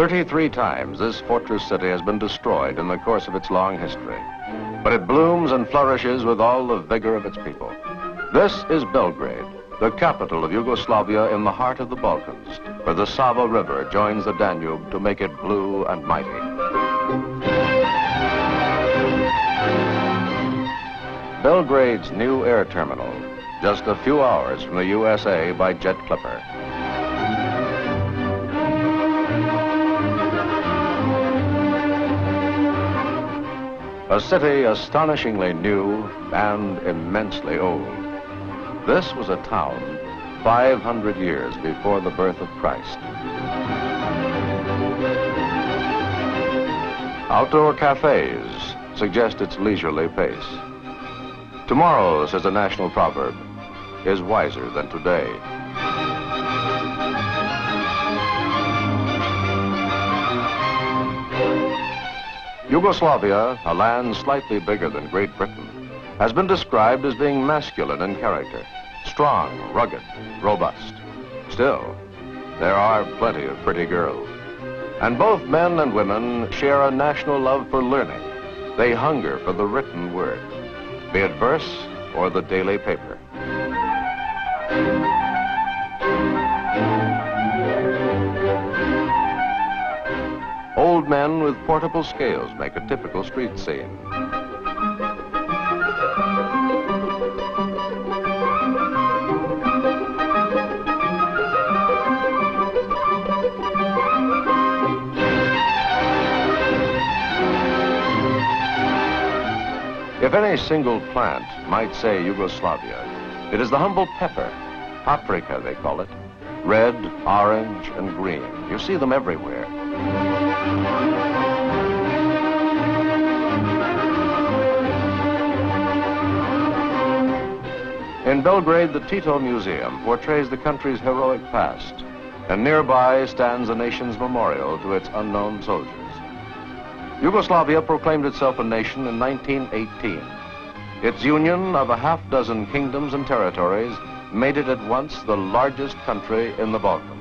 33 times this fortress city has been destroyed in the course of its long history. But it blooms and flourishes with all the vigor of its people. This is Belgrade, the capital of Yugoslavia in the heart of the Balkans, where the Sava River joins the Danube to make it blue and mighty. Belgrade's new air terminal, just a few hours from the USA by jet clipper. A city astonishingly new and immensely old. This was a town 500 years before the birth of Christ. Outdoor cafes suggest its leisurely pace. Tomorrow, says a national proverb, is wiser than today. Yugoslavia, a land slightly bigger than Great Britain, has been described as being masculine in character, strong, rugged, robust. Still, there are plenty of pretty girls. And both men and women share a national love for learning. They hunger for the written word, be it verse or the daily paper. Men with portable scales make a typical street scene. If any single plant might say Yugoslavia, it is the humble pepper, paprika they call it, red, orange, and green. You see them everywhere. In Belgrade, the Tito Museum portrays the country's heroic past, and nearby stands the nation's memorial to its unknown soldiers. Yugoslavia proclaimed itself a nation in 1918. Its union of a half dozen kingdoms and territories made it at once the largest country in the Balkans.